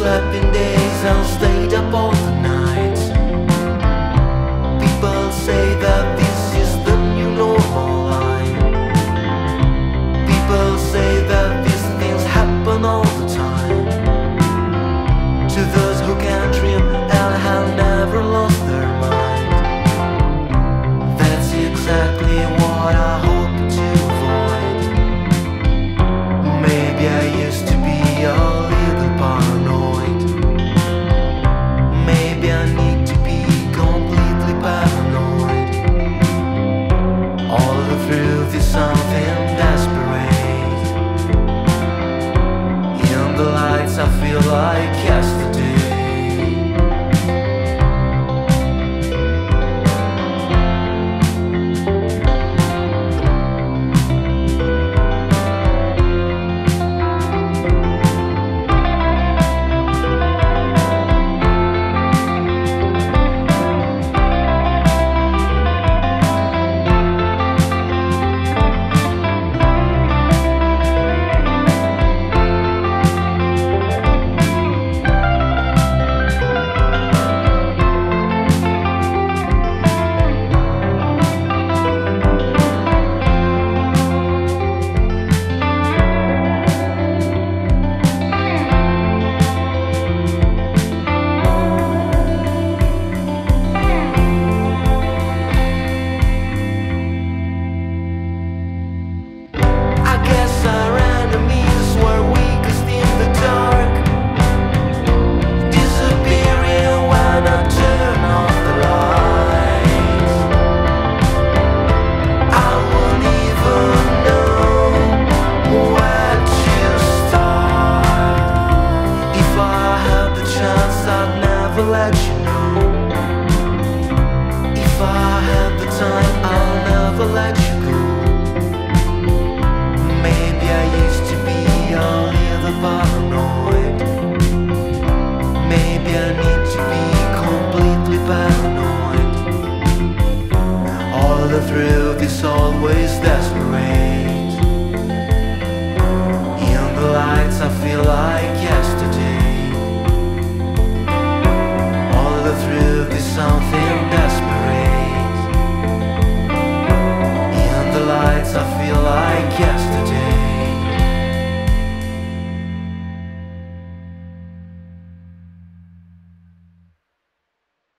slept in stay. Maybe I need to be completely paranoid. All the truth is something desperate. In the lights, I feel like. the thrill is always desperate. In the lights I feel like yesterday. All the thrill is something